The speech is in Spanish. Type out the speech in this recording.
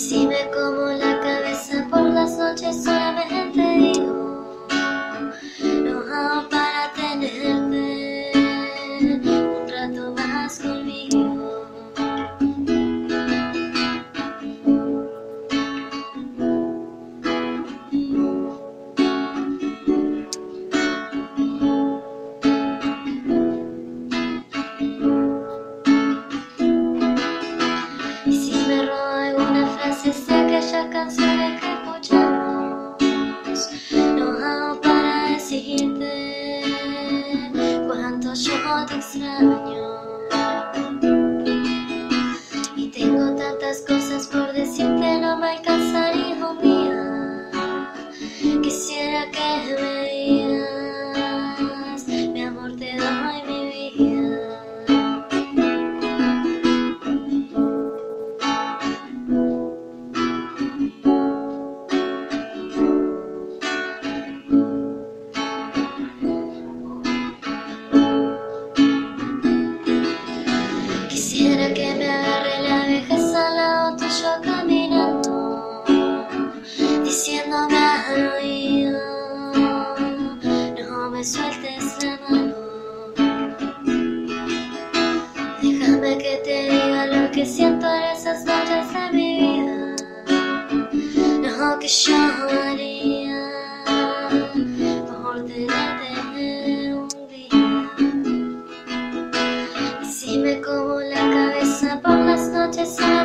si me como la cabeza por las noches solamente digo No para tenerte un rato más conmigo. Que me agarre la vejez al lado tuyo caminando, diciéndome al oído, no me sueltes la mano. Déjame que te diga lo que siento en esas noches de mi vida, lo que yo haría. to.